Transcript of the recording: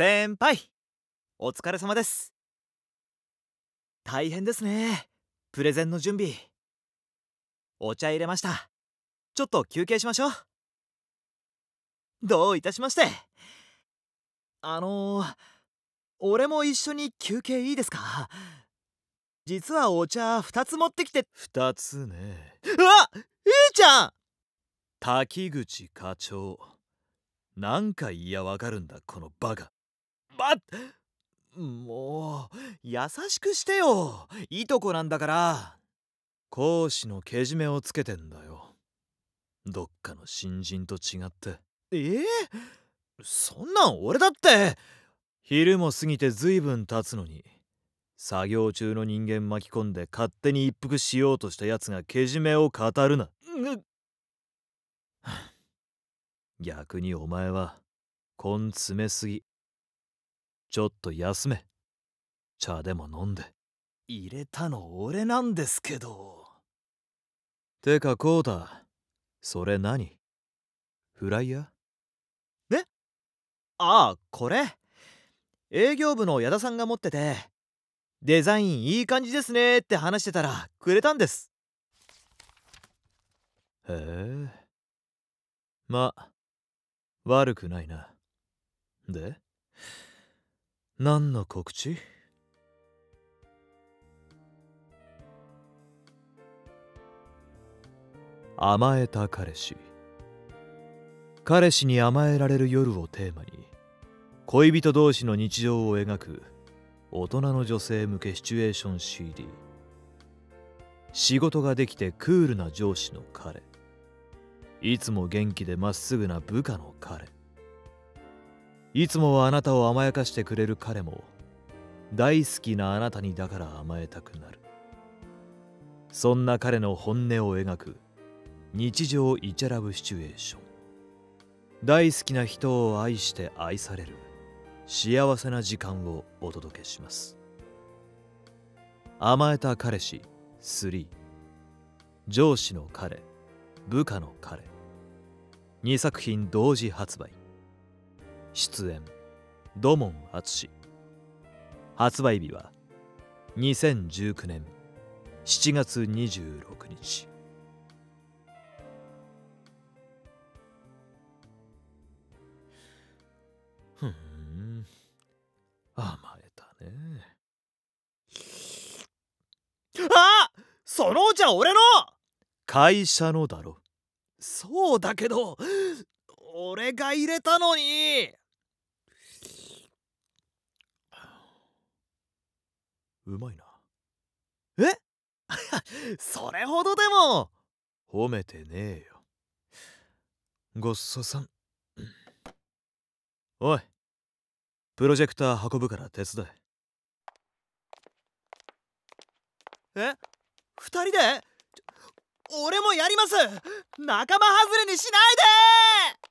先輩お疲れ様です。大変ですね。プレゼンの準備。お茶入れました。ちょっと休憩しましょう。どういたしまして。あのー、俺も一緒に休憩いいですか？実はお茶2つ持ってきて。2つね。うわ A ちゃん！滝口課長。何回嫌わかるんだこのバカばもう優しくしてよ。いとこなんだから。講師のけじめをつけてんだよ。どっかの新人と違って。ええそんなん俺だって。昼も過ぎて随分経つのに。作業中の人間巻き込んで勝手に一服しようとした奴がけじめを語るな。逆にお前は根詰めすぎちょっと休め。茶でも飲んで。入れたの俺なんですけど。てかコータそれ何？フライヤー？え？ああこれ。営業部の矢田さんが持ってて。デザインいい感じですねって話してたらくれたんです。へえ。ま悪くないな。で？何の告知？甘えた彼氏。彼氏に甘えられる夜をテーマに恋人同士の日常を描く大人の女性向けシチュエーション CD 仕事ができてクールな上司の彼。いつも元気でまっすぐな部下の彼。いつもはあなたを甘やかしてくれる彼も大好きなあなたにだから甘えたくなる。そんな彼の本音を描く日常イチャラブシチュエーション。大好きな人を愛して愛される幸せな時間をお届けします。甘えた彼氏3上司の彼部下の彼。2作品同時発売。出演。土門淳発売日は2019年7月26日。ふん。甘えたね。あそのお茶俺の！会社のだろ。そうだけど俺が入れたのにうまいな。え？それほどでも！褒めてねえよ。ごっそさん。おい。プロジェクター運ぶから手伝え。え？二人で？俺もやります。仲間外れにしないで